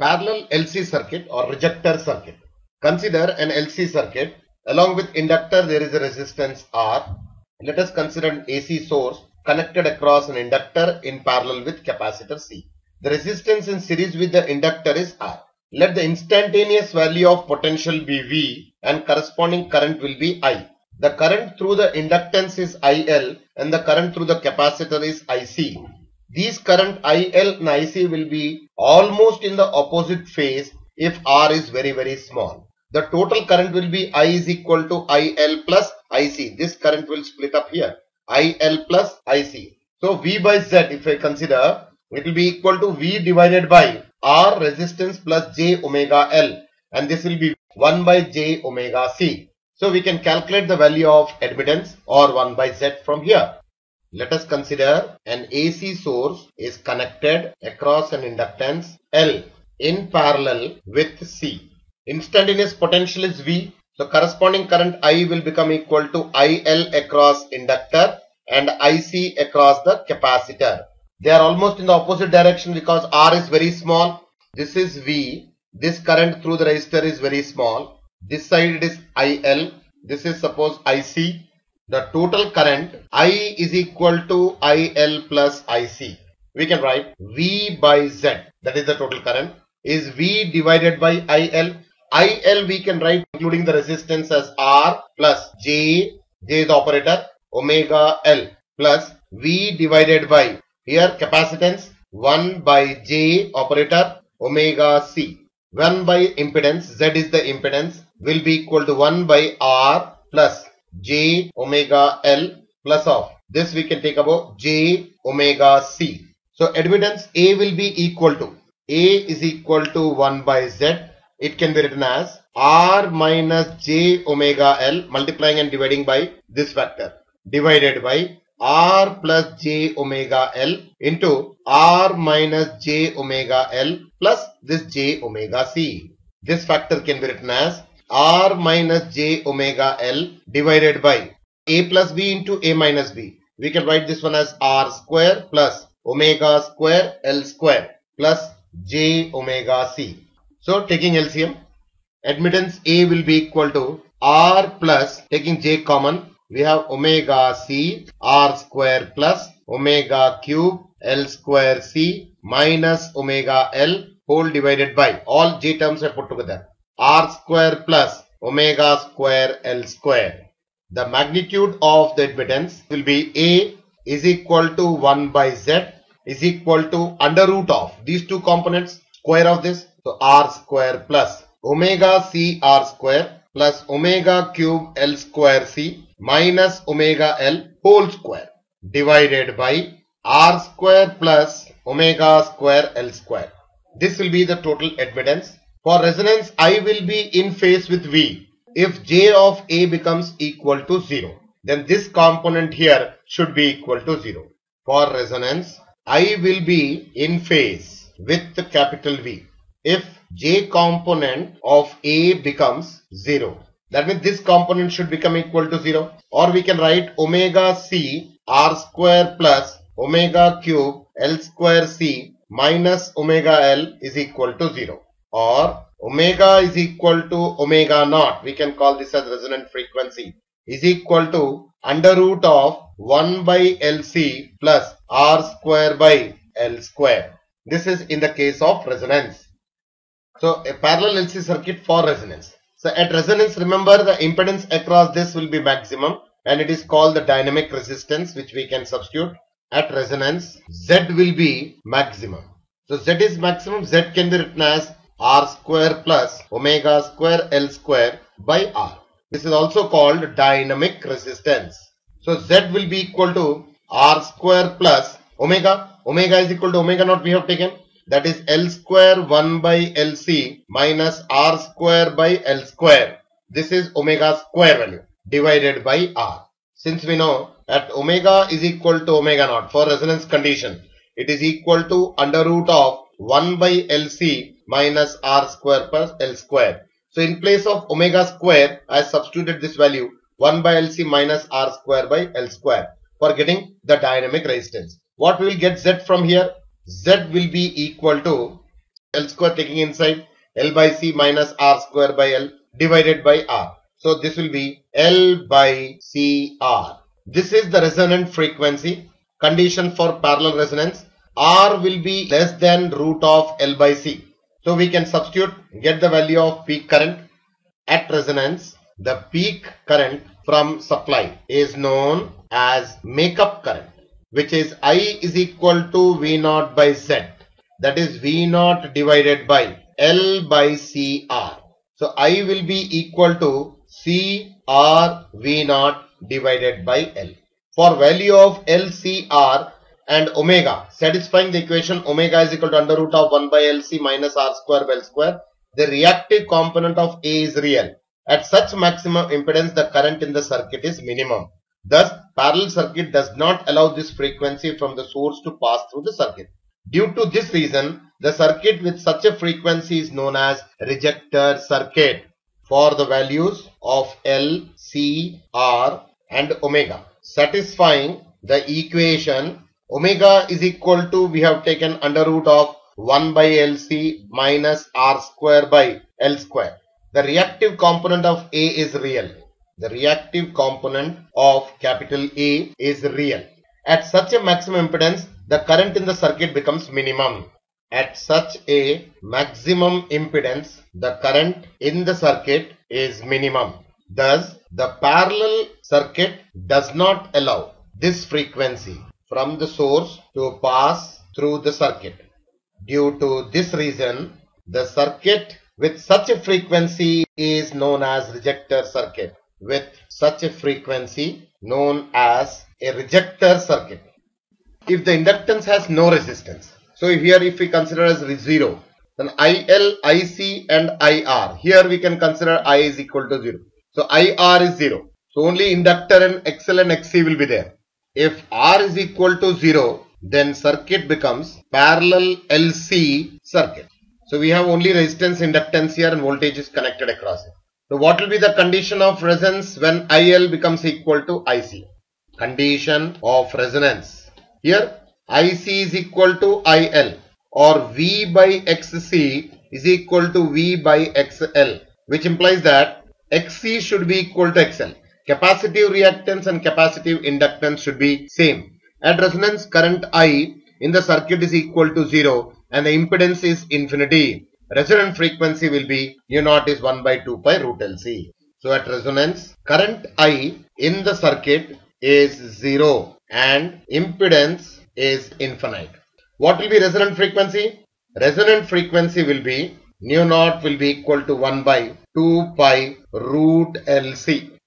Parallel LC circuit or rejector circuit. Consider an LC circuit. Along with inductor there is a resistance R. Let us consider an AC source connected across an inductor in parallel with capacitor C. The resistance in series with the inductor is R. Let the instantaneous value of potential be V and corresponding current will be I. The current through the inductance is IL and the current through the capacitor is IC. These current IL and IC will be almost in the opposite phase if R is very very small. The total current will be I is equal to IL plus IC. This current will split up here. IL plus IC. So V by Z if I consider it will be equal to V divided by R resistance plus J omega L and this will be 1 by J omega C. So we can calculate the value of admittance or 1 by Z from here. Let us consider an AC source is connected across an inductance L in parallel with C. Instantaneous potential is V. So corresponding current I will become equal to IL across inductor and IC across the capacitor. They are almost in the opposite direction because R is very small. This is V. This current through the resistor is very small. This side it is IL. This is suppose IC. The total current I is equal to IL plus IC. We can write V by Z. That is the total current. Is V divided by IL. IL we can write including the resistance as R plus J. J is the operator. Omega L plus V divided by here capacitance 1 by J operator omega C. 1 by impedance Z is the impedance will be equal to 1 by R plus J omega L plus of this we can take about J omega C. So admittance A will be equal to A is equal to 1 by Z. It can be written as R minus J omega L multiplying and dividing by this factor divided by R plus J omega L into R minus J omega L plus this J omega C. This factor can be written as R minus J omega L divided by A plus B into A minus B. We can write this one as R square plus omega square L square plus J omega C. So taking LCM, admittance A will be equal to R plus taking J common we have omega c r square plus omega cube l square c minus omega l whole divided by all j terms are put together r square plus omega square l square. The magnitude of the admittance will be a is equal to 1 by z is equal to under root of these two components square of this so r square plus omega c r square plus omega cube L square C minus omega L whole square divided by R square plus omega square L square. This will be the total admittance. For resonance, I will be in phase with V. If J of A becomes equal to 0, then this component here should be equal to 0. For resonance, I will be in phase with the capital V. If J component of A becomes 0. That means this component should become equal to 0 or we can write omega C R square plus omega cube L square C minus omega L is equal to 0 or omega is equal to omega naught we can call this as resonant frequency is equal to under root of 1 by LC plus R square by L square. This is in the case of resonance. So a parallel LC circuit for resonance. So at resonance, remember the impedance across this will be maximum and it is called the dynamic resistance which we can substitute. At resonance, Z will be maximum. So Z is maximum, Z can be written as R square plus omega square L square by R. This is also called dynamic resistance. So Z will be equal to R square plus omega. Omega is equal to omega naught we have taken that is L square 1 by LC minus R square by L square. This is omega square value divided by R. Since we know that omega is equal to omega naught for resonance condition, it is equal to under root of 1 by LC minus R square plus L square. So in place of omega square, I substituted this value 1 by LC minus R square by L square for getting the dynamic resistance. What we will get Z from here? Z will be equal to L square taking inside L by C minus R square by L divided by R. So this will be L by CR. This is the resonant frequency condition for parallel resonance. R will be less than root of L by C. So we can substitute, get the value of peak current at resonance. The peak current from supply is known as makeup current which is I is equal to V naught by Z. That is V naught divided by L by CR. So I will be equal to CR V naught divided by L. For value of LCR and omega, satisfying the equation omega is equal to under root of 1 by LC minus R square by L square, the reactive component of A is real. At such maximum impedance, the current in the circuit is minimum. Thus, parallel circuit does not allow this frequency from the source to pass through the circuit. Due to this reason, the circuit with such a frequency is known as rejector circuit for the values of L, C, R and omega. Satisfying the equation omega is equal to we have taken under root of 1 by LC minus R square by L square. The reactive component of A is real the reactive component of capital A is real. At such a maximum impedance, the current in the circuit becomes minimum. At such a maximum impedance, the current in the circuit is minimum. Thus, the parallel circuit does not allow this frequency from the source to pass through the circuit. Due to this reason, the circuit with such a frequency is known as rejector circuit with such a frequency known as a rejector circuit. If the inductance has no resistance, so here if we consider as 0, then IL, IC and IR, here we can consider I is equal to 0. So IR is 0. So only inductor and XL and XC will be there. If R is equal to 0, then circuit becomes parallel LC circuit. So we have only resistance, inductance here and voltage is connected across it. So what will be the condition of resonance when IL becomes equal to IC? Condition of resonance. Here IC is equal to IL or V by XC is equal to V by XL which implies that XC should be equal to XL. Capacitive reactance and capacitive inductance should be same. At resonance current I in the circuit is equal to 0 and the impedance is infinity resonant frequency will be nu naught is 1 by 2 pi root LC. So at resonance, current I in the circuit is 0 and impedance is infinite. What will be resonant frequency? Resonant frequency will be nu naught will be equal to 1 by 2 pi root LC.